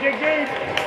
Come